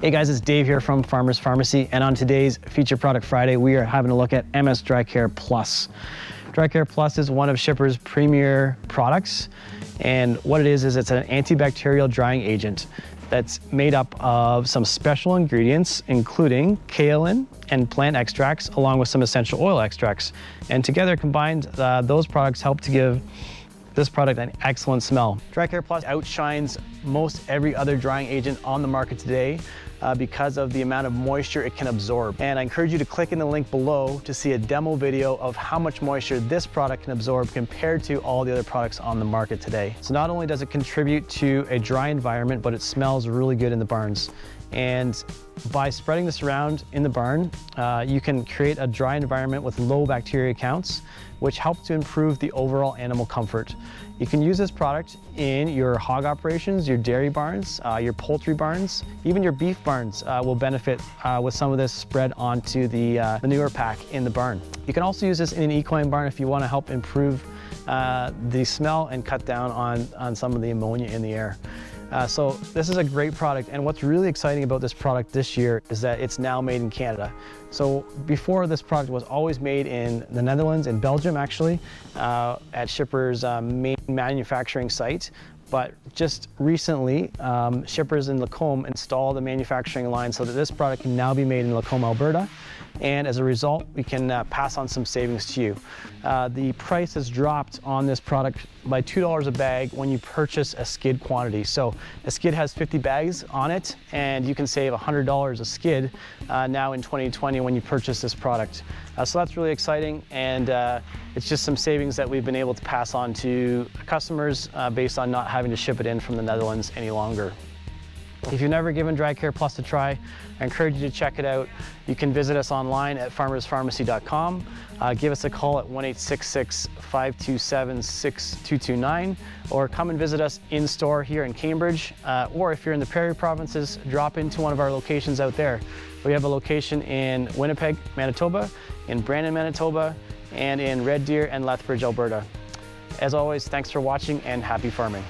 Hey guys, it's Dave here from Farmers Farmacy, and on today's Feature Product Friday, we are having a look at MS DryCare Plus. DryCare Plus is one of Schipper's premier products, and what it is is it's an antibacterial drying agent that's made up of some special ingredients, including kaolin and plant extracts, along with some essential oil extracts. And together combined, uh, those products help to give this product an excellent smell. DryCare Plus outshines most every other drying agent on the market today uh, because of the amount of moisture it can absorb. And I encourage you to click in the link below to see a demo video of how much moisture this product can absorb compared to all the other products on the market today. So not only does it contribute to a dry environment, but it smells really good in the barns. And by spreading this around in the barn, uh, you can create a dry environment with low bacteria counts, which help to improve the overall animal comfort. You can use this product in your hog operations, your dairy barns, uh, your poultry barns, even your beef barns uh, will benefit uh, with some of this spread onto the uh, manure pack in the barn. You can also use this in an equine barn if you want to help improve uh, the smell and cut down on, on some of the ammonia in the air. Uh, so this is a great product and what's really exciting about this product this year is that it's now made in Canada. So before this product was always made in the Netherlands, in Belgium actually, uh, at Schipper's uh, main manufacturing site. But just recently, um, Schippers in Lacombe installed a manufacturing line so that this product can now be made in Lacombe, Alberta. And as a result, we can uh, pass on some savings to you. Uh, the price has dropped on this product by $2 a bag when you purchase a skid quantity. So a skid has 50 bags on it and you can save $100 a skid uh, now in 2020 when you purchase this product. Uh, so that's really exciting and uh, it's just some savings that we've been able to pass on to customers uh, based on not having to ship it in from the Netherlands any longer. If you've never given DryCare Plus a try, I encourage you to check it out. You can visit us online at farmersfarmacy.com. Uh, give us a call at 1-866-527-6229 or come and visit us in store here in Cambridge. Uh, or if you're in the Prairie provinces, drop into one of our locations out there. We have a location in Winnipeg, Manitoba, in Brandon, Manitoba, and in Red Deer and Lethbridge, Alberta. As always, thanks for watching and happy farming.